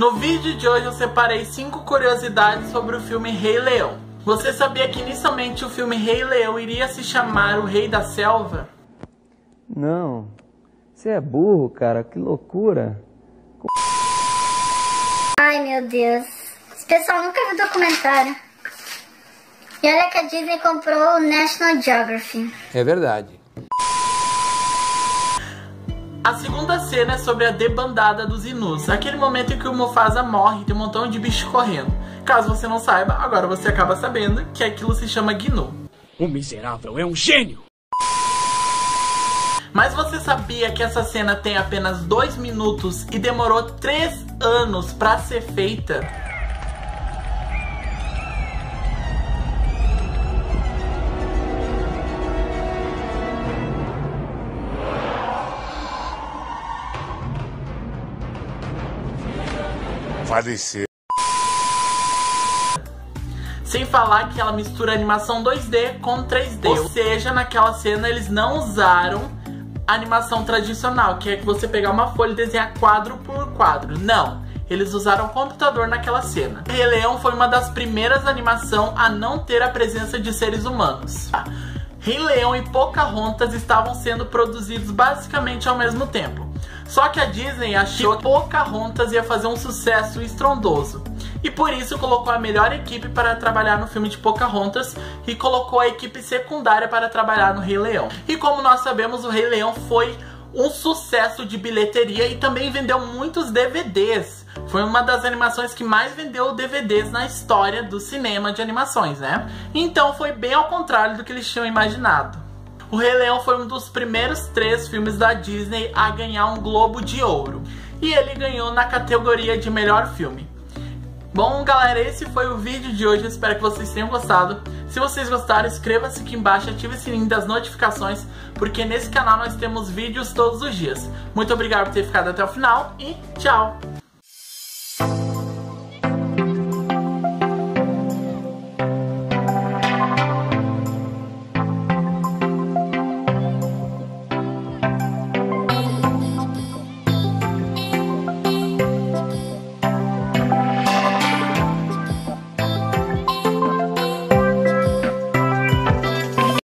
No vídeo de hoje eu separei 5 curiosidades sobre o filme Rei Leão. Você sabia que inicialmente o filme Rei Leão iria se chamar O Rei da Selva? Não. Você é burro, cara. Que loucura. Ai, meu Deus. Esse pessoal nunca viu documentário. E olha que a Disney comprou o National Geography. É verdade. A segunda cena é sobre a debandada dos Inus, aquele momento em que o Mufasa morre e tem um montão de bicho correndo. Caso você não saiba, agora você acaba sabendo que aquilo se chama Gnu. O miserável é um gênio! Mas você sabia que essa cena tem apenas dois minutos e demorou três anos para ser feita? Falecer. Sem falar que ela mistura animação 2D com 3D. Ou seja, naquela cena eles não usaram animação tradicional, que é que você pegar uma folha e desenhar quadro por quadro. Não. Eles usaram computador naquela cena. Rei Leão foi uma das primeiras animação a não ter a presença de seres humanos. Rei Leão e Pocahontas estavam sendo produzidos basicamente ao mesmo tempo. Só que a Disney achou que Pocahontas ia fazer um sucesso estrondoso. E por isso colocou a melhor equipe para trabalhar no filme de Pocahontas e colocou a equipe secundária para trabalhar no Rei Leão. E como nós sabemos, o Rei Leão foi um sucesso de bilheteria e também vendeu muitos DVDs. Foi uma das animações que mais vendeu DVDs na história do cinema de animações, né? Então foi bem ao contrário do que eles tinham imaginado. O Rei Leão foi um dos primeiros três filmes da Disney a ganhar um Globo de Ouro. E ele ganhou na categoria de melhor filme. Bom, galera, esse foi o vídeo de hoje. Espero que vocês tenham gostado. Se vocês gostaram, inscreva-se aqui embaixo, ative o sininho das notificações, porque nesse canal nós temos vídeos todos os dias. Muito obrigado por ter ficado até o final e tchau!